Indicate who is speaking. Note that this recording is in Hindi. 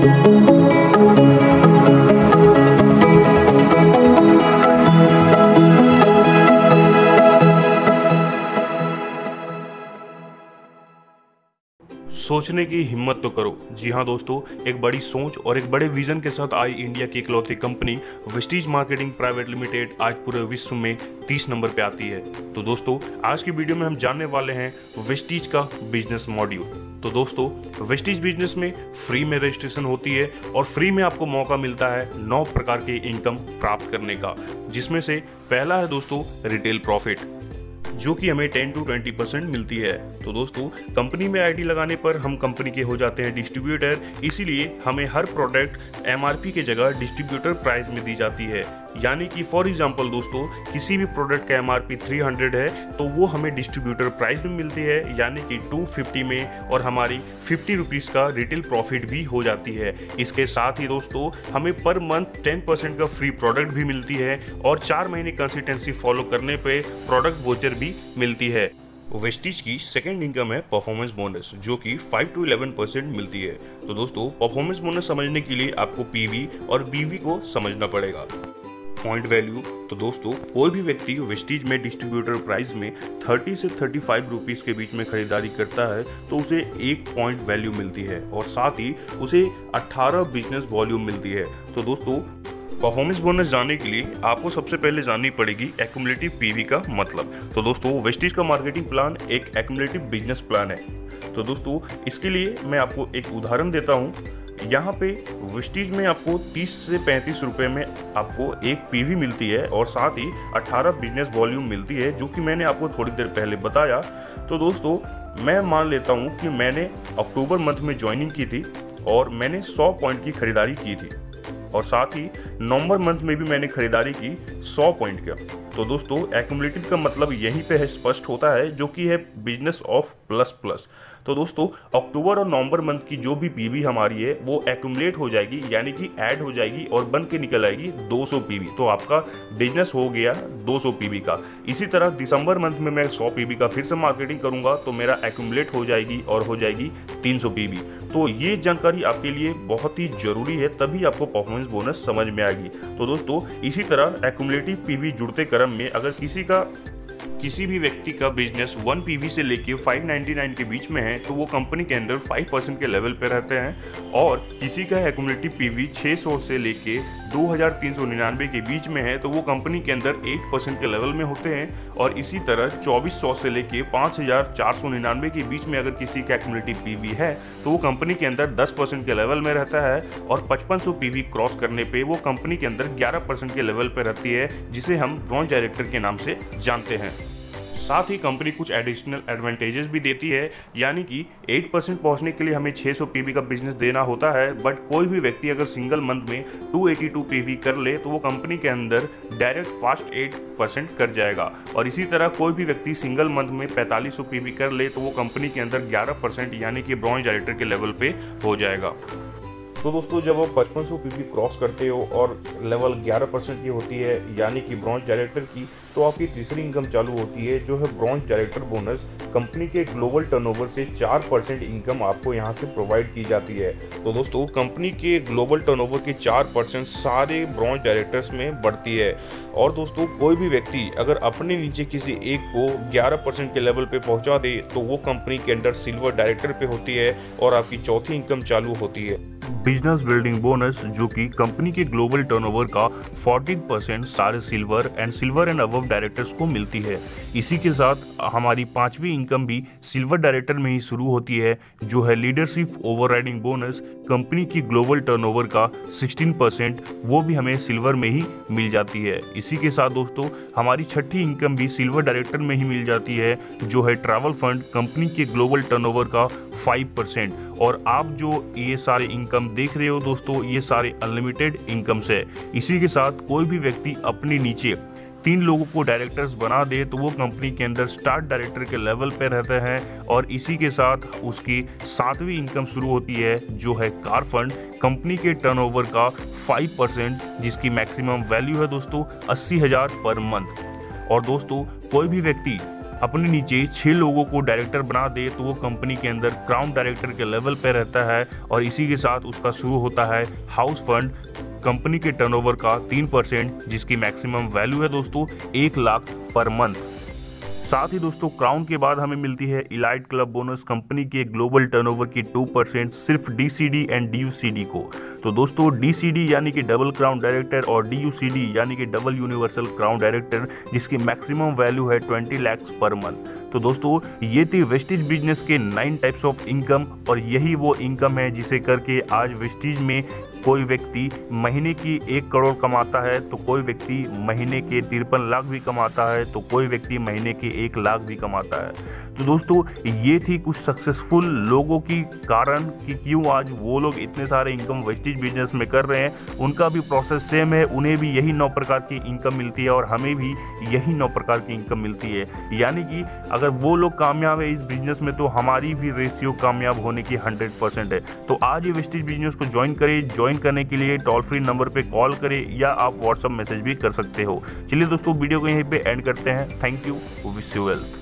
Speaker 1: सोचने की हिम्मत तो करो। जी हाँ दोस्तों, एक बड़ी सोच और एक बड़े विजन के साथ आई इंडिया की इकलौती company Vestige marketing private limited आज पूरे विश्व में 30 नंबर पे आती है। तो दोस्तों, आज की वीडियो में हम जानने वाले हैं वेस्टीज का बिज़नेस मॉड्यूल। तो दोस्तों वेस्टिज बिज़नेस में फ्री में रजिस्ट्रेशन होती है और फ्री में आपको मौका मिलता है नौ प्रकार के इनकम प्राप्त करने का, जिसमें से पहला है दोस्तों रिटेल प्रॉफिट जो कि हमें 10 टू 20 परसेंट मिलती है। तो दोस्तों कंपनी में आईडी लगाने पर हम कंपनी के हो जाते हैं डिस्ट्रीब्यूटर इसीलिए हमें हर प्रोडक्ट एमआरपी के जगह डिस्ट्रीब्यूटर प्राइस में दी जाती है। यानी कि फॉर एग्ज़ाम्पल दोस्तों, किसी भी प्रोडक्ट का M R P three hundred है तो वो हमें डिस्ट्रीब्यूटर प्राइस में मिलती है। यानी कि टू फिफ्टी में और हमारी फिफ्टी रुपीज़ का रिटेल प्रॉफिट भी हो जाती है। इसके साथ ही दोस्तों, हमें पर मंथ टेन परसेंट का फ्री प्रोडक्ट भी मिलती है और चार महीने कंसिस्टेंसी फॉलो करने पे प्रोडक्ट वोचर भी मिलती है। वेस्टिज की सेकेंड इनकम है परफॉर्मेंस बोनस जो कि 5 टू 11 परसेंट मिलती है। तो दोस्तों परफॉर्मेंस बोनस समझने के लिए आपको पीवी और बीवी को समझना पड़ेगा। पॉइंट वैल्यू तो दोस्तों, कोई भी व्यक्ति वेस्टीज में डिस्ट्रीब्यूटर प्राइस में 30 से 35 रुपीस के बीच में खरीदारी करता है तो उसे एक पॉइंट वैल्यू मिलती है और साथ ही उसे 18 बिज़नेस वॉल्यूम मिलती है। तो दोस्तों परफॉर्मेंस बोनस जानने के लिए आपको सबसे पहले जाननी पड़ेगी एक्यूमुलेटिव पीवी का मतलब। तो दोस्तों वेस्टीज का मार्केटिंग प्लान एक एक्यूमुलेटिव बिज़नेस प्लान है। तो दोस्तों, इसके लिए मैं आपको एक उदाहरण देता हूँ। यहाँ पे विस्टीज में आपको 30 से 35 रुपए में आपको एक पीवी मिलती है और साथ ही 18 बिज़नेस वॉल्यूम मिलती है, जो कि मैंने आपको थोड़ी देर पहले बताया। तो दोस्तों, मैं मान लेता हूँ कि मैंने अक्टूबर मंथ में ज्वाइनिंग की थी और मैंने 100 पॉइंट की खरीदारी की थी। और साथ ही नवंबर मंथ में भी मैंने खरीदारी की 100 पॉइंट का तो दोस्तों एक्यूमुलेटिव का मतलब यहीं पे है, स्पष्ट होता है, जो कि है बिज़नेस ऑफ़ प्लस प्लस तो दोस्तों, अक्टूबर और नवंबर मंथ की जो भी पीवी हमारी है, वो एक्यूमुलेट हो जाएगी, यानी कि ऐड हो जाएगी और बन के निकल आएगी 200 पीवी तो आपका बिज़नेस हो गया 200 पीवी का। इसी तरह दिसंबर मंथ में मैं 100 पीवी का फिर से मार्केटिंग करूँगा तो मेरा एक्यूमुलेट हो जाएगी और हो जाएगी 300 पीवी तो ये जानकारी आपके लिए बहुत ही ज़रूरी है, तभी आपको परफॉर्मेंस बोनस समझ में आएगी। तो दोस्तों, इसी तरह एक्यूमुलेटिव पीवी जुड़ते क्रम में अगर किसी का किसी भी व्यक्ति का बिज़नेस वन पीवी से लेके 599 के बीच में है तो वो कंपनी के अंदर 5 परसेंट के लेवल पे रहते हैं। और किसी का एक्यूमुलेटिव पीवी 600 से लेके दो हज़ार तीन सौ निन्यानवे के बीच में है तो वो कंपनी के अंदर 8 परसेंट के लेवल में होते हैं। और इसी तरह 2400 से लेके 5499 के बीच में अगर किसी का एक्यूमुलेटिव पीवी है तो वो कंपनी के अंदर 10 परसेंट के लेवल में रहता है। और 5500 पीवी क्रॉस करने पे वो कंपनी के अंदर 11 परसेंट के लेवल पे रहती है, जिसे हम ब्रॉन्ज डायरेक्टर के नाम से जानते हैं। साथ ही कंपनी कुछ एडिशनल एडवांटेजेस भी देती है, यानी कि 8 परसेंट पहुँचने के लिए हमें 600 पीवी का बिज़नेस देना होता है बट कोई भी व्यक्ति अगर सिंगल मंथ में 282 पीवी कर ले तो वो कंपनी के अंदर डायरेक्ट फास्ट 8 परसेंट कर जाएगा। और इसी तरह कोई भी व्यक्ति सिंगल मंथ में पैंतालीस पीवी कर ले तो वो कंपनी के अंदर ग्यारह परसेंट यानी कि ब्रॉन्ज डायरेक्टर के लेवल पे हो जाएगा। तो दोस्तों, जब आप पचपन सौ पी क्रॉस करते हो और लेवल 11 परसेंट की होती है, यानी कि ब्रॉन्ज डायरेक्टर की तो आपकी तीसरी इनकम चालू होती है, जो है ब्रॉन्ज डायरेक्टर बोनस कंपनी के ग्लोबल टर्नओवर से चार परसेंट इनकम आपको यहाँ से प्रोवाइड की जाती है। तो दोस्तों कंपनी के ग्लोबल टर्नओवर के चार परसेंट सारे ब्रॉन्ज डायरेक्टर्स में बढ़ती है। और दोस्तों, कोई भी व्यक्ति अगर अपने नीचे किसी एक को 11 परसेंट के लेवल पे पहुँचा दे तो वो कंपनी के अंडर सिल्वर डायरेक्टर पे होती है और आपकी चौथी इनकम चालू होती है। बिज़नेस बिल्डिंग बोनस, जो कि कंपनी के ग्लोबल टर्नओवर का 14 परसेंट सारे silver and silver and above directors को मिलती है। इसी के साथ हमारी पांचवी इनकम भी सिल्वर डायरेक्टर में ही शुरू होती है, जो है लीडरशिप ओवरराइडिंग बोनस। कंपनी की ग्लोबल टर्नओवर का 16 परसेंट वो भी हमें सिल्वर में ही मिल जाती है। इसी के साथ दोस्तों, हमारी छठी इनकम भी सिल्वर डायरेक्टर में ही मिल जाती है, जो है ट्रैवल फंड कंपनी के ग्लोबल टर्नओवर का 5 परसेंट। और आप जो ये सारे इनकम देख रहे हो दोस्तों, ये सारे अनलिमिटेड इनकम्स है। इसी के साथ कोई भी व्यक्ति अपने नीचे तीन लोगों को डायरेक्टर्स बना दे तो वो कंपनी के अंदर स्टार्ट डायरेक्टर के लेवल पे रहते हैं और इसी के साथ उसकी सातवीं इनकम शुरू होती है, जो है कार फंड कंपनी के टर्नओवर का 5 परसेंट जिसकी मैक्सिमम वैल्यू है दोस्तों, अस्सी हज़ार पर मंथ और दोस्तों, कोई भी व्यक्ति अपने नीचे छः लोगों को डायरेक्टर बना दे तो वो कंपनी के अंदर क्राउन डायरेक्टर के लेवल पर रहता है और इसी के साथ उसका शुरू होता है हाउस फंड कंपनी के टर्नओवर का तीन परसेंट जिसकी मैक्सिमम वैल्यू है दोस्तों, एक लाख पर मंथ साथ ही दोस्तों क्राउन के बाद हमें मिलती है इलाइट क्लब बोनस कंपनी के ग्लोबल टर्नओवर की टू परसेंट सिर्फ़ डीसीडी एंड डीयूसीडी को। तो दोस्तों डीसीडी यानी कि डबल क्राउन डायरेक्टर और डीयूसीडी यानी कि डबल यूनिवर्सल क्राउन डायरेक्टर जिसकी मैक्सिमम वैल्यू है ट्वेंटी लैक्स पर मंथ तो दोस्तों, ये थी वेस्टिज बिज़नेस के नाइन टाइप्स ऑफ़ इनकम और यही वो इनकम है जिसे करके आज वेस्टिज में कोई व्यक्ति महीने की एक करोड़ कमाता है तो कोई व्यक्ति महीने के तिरपन लाख भी कमाता है तो कोई व्यक्ति महीने के एक लाख भी कमाता है। तो दोस्तों, ये थी कुछ सक्सेसफुल लोगों की कारण कि क्यों आज वो लोग इतने सारे इनकम वेस्टेज बिज़नेस में कर रहे हैं। उनका भी प्रोसेस सेम है, उन्हें भी यही नौ प्रकार की इनकम मिलती है और हमें भी यही नौ प्रकार की इनकम मिलती है। यानी कि अगर वो लोग कामयाब है इस बिज़नेस में तो हमारी भी रेशियो कामयाब होने की हंड्रेड परसेंट है। तो आज ये वेस्टेज बिज़नेस को ज्वाइन करें। ज्वाइन करने के लिए टोल फ्री नंबर पर कॉल करें या आप व्हाट्सअप मैसेज भी कर सकते हो। चलिए दोस्तों वीडियो को यहीं पर एंड करते हैं। Thank you wish you wealth